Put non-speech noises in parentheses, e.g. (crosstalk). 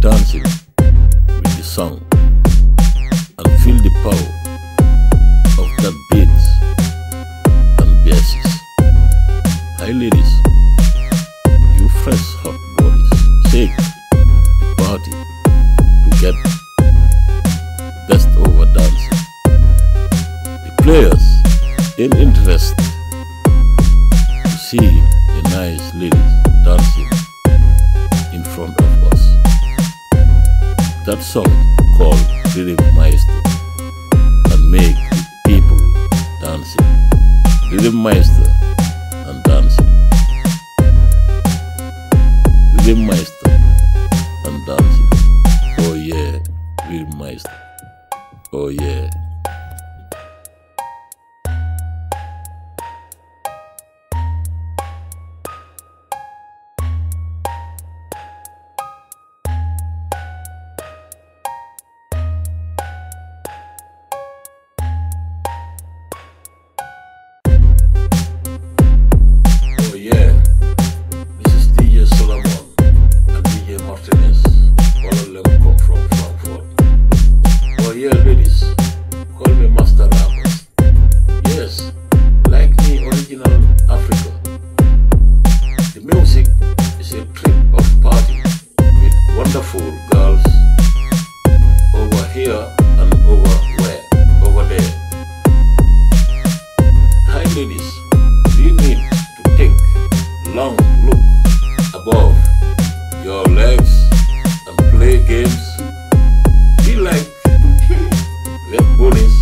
dancing with the song and feel the power of that beats and basses. Hi ladies, you fresh hot bodies, shake the party to get best over dancing. The players in interest to see That song called Rhythm Maestro and make people dancing. Rhythm Maestro and dancing. Rhythm Maestro and dancing. Oh yeah, Rhythm Maestro. Oh yeah. Look above your legs and play games? You like (laughs) red bunnies